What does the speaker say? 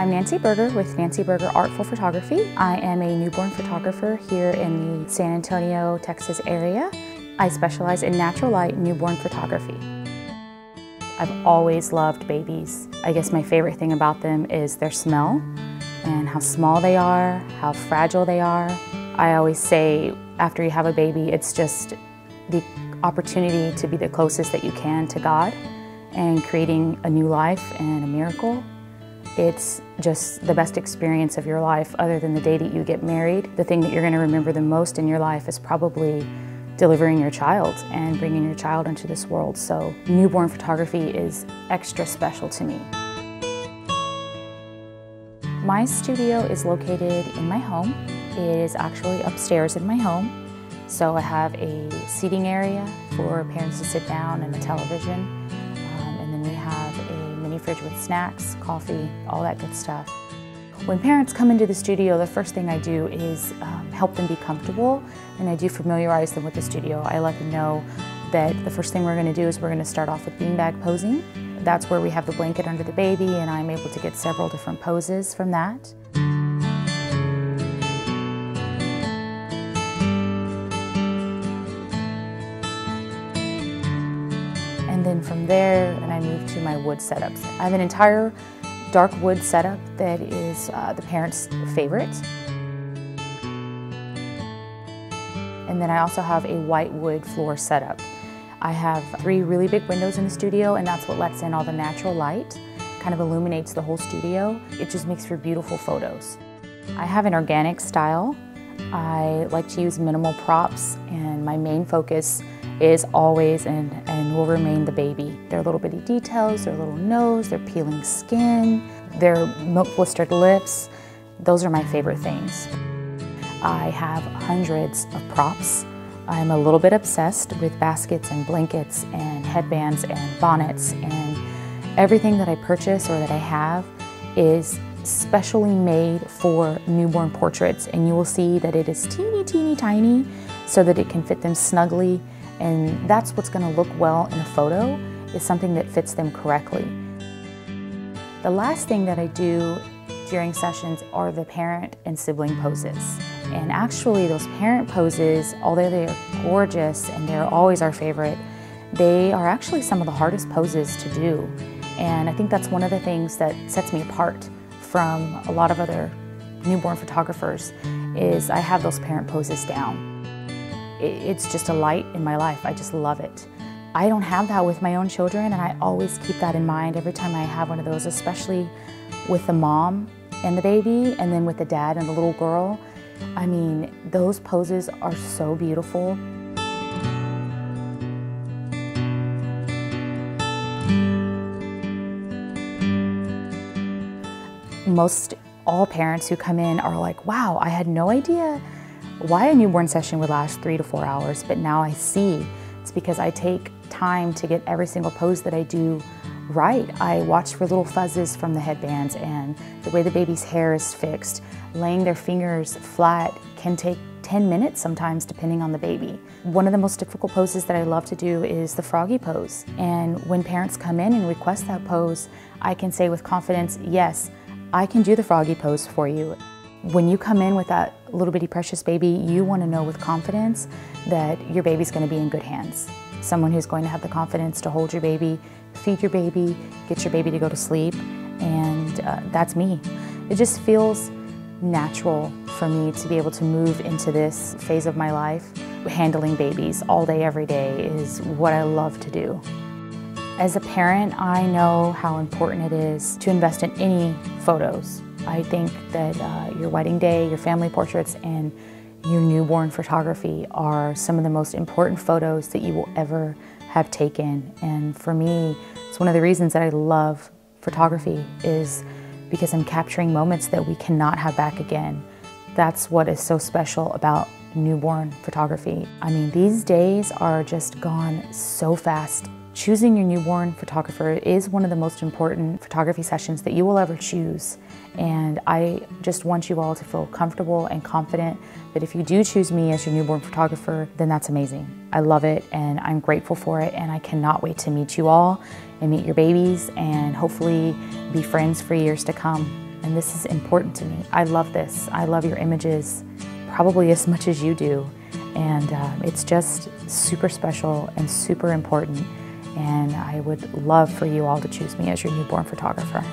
I'm Nancy Berger with Nancy Berger Artful Photography. I am a newborn photographer here in the San Antonio, Texas area. I specialize in natural light newborn photography. I've always loved babies. I guess my favorite thing about them is their smell and how small they are, how fragile they are. I always say after you have a baby, it's just the opportunity to be the closest that you can to God and creating a new life and a miracle. It's just the best experience of your life other than the day that you get married. The thing that you're going to remember the most in your life is probably delivering your child and bringing your child into this world. So newborn photography is extra special to me. My studio is located in my home. It is actually upstairs in my home. So I have a seating area for parents to sit down and a television. Fridge with snacks, coffee, all that good stuff. When parents come into the studio, the first thing I do is um, help them be comfortable and I do familiarize them with the studio. I let them know that the first thing we're going to do is we're going to start off with beanbag posing. That's where we have the blanket under the baby and I'm able to get several different poses from that. And then from there, and I move to my wood setups. I have an entire dark wood setup that is uh, the parents' favorite. And then I also have a white wood floor setup. I have three really big windows in the studio and that's what lets in all the natural light, kind of illuminates the whole studio. It just makes for beautiful photos. I have an organic style. I like to use minimal props and my main focus is always and, and will remain the baby. Their little bitty details, their little nose, their peeling skin, their milk blistered lips. Those are my favorite things. I have hundreds of props. I'm a little bit obsessed with baskets and blankets and headbands and bonnets and everything that I purchase or that I have is specially made for newborn portraits and you will see that it is teeny teeny tiny so that it can fit them snugly and that's what's going to look well in a photo is something that fits them correctly. The last thing that I do during sessions are the parent and sibling poses. And actually those parent poses, although they are gorgeous and they're always our favorite, they are actually some of the hardest poses to do. And I think that's one of the things that sets me apart from a lot of other newborn photographers is I have those parent poses down it's just a light in my life. I just love it. I don't have that with my own children, and I always keep that in mind every time I have one of those, especially with the mom and the baby, and then with the dad and the little girl. I mean, those poses are so beautiful. Most all parents who come in are like, wow, I had no idea why a newborn session would last three to four hours, but now I see it's because I take time to get every single pose that I do right. I watch for little fuzzes from the headbands and the way the baby's hair is fixed. Laying their fingers flat can take 10 minutes sometimes depending on the baby. One of the most difficult poses that I love to do is the froggy pose. And when parents come in and request that pose, I can say with confidence, yes, I can do the froggy pose for you. When you come in with that little bitty precious baby, you want to know with confidence that your baby's going to be in good hands. Someone who's going to have the confidence to hold your baby, feed your baby, get your baby to go to sleep, and uh, that's me. It just feels natural for me to be able to move into this phase of my life. Handling babies all day, every day is what I love to do. As a parent, I know how important it is to invest in any photos. I think that uh, your wedding day, your family portraits, and your newborn photography are some of the most important photos that you will ever have taken. And for me, it's one of the reasons that I love photography is because I'm capturing moments that we cannot have back again. That's what is so special about newborn photography. I mean, these days are just gone so fast Choosing your newborn photographer is one of the most important photography sessions that you will ever choose. And I just want you all to feel comfortable and confident that if you do choose me as your newborn photographer, then that's amazing. I love it and I'm grateful for it and I cannot wait to meet you all and meet your babies and hopefully be friends for years to come. and this is important to me. I love this. I love your images probably as much as you do. And uh, it's just super special and super important. And I would love for you all to choose me as your newborn photographer.